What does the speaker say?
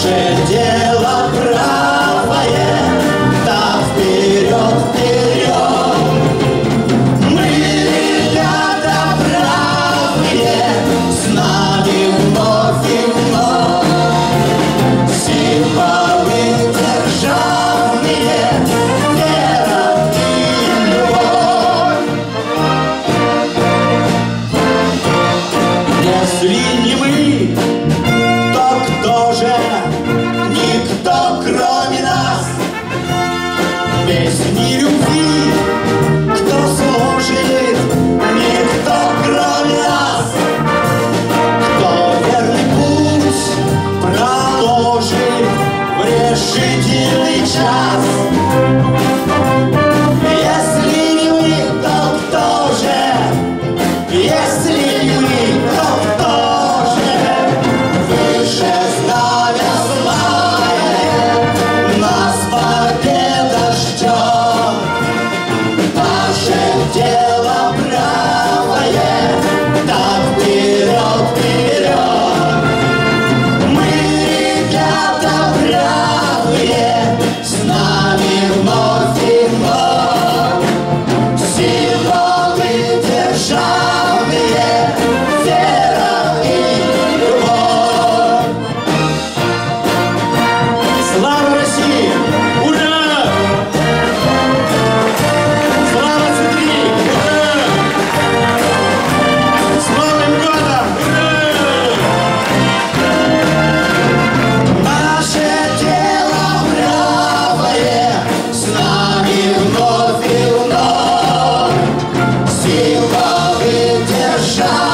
瞬间 песни любви, кто служит, никто кроме нас, кто верный путь проложит решительный час. любовь и держать.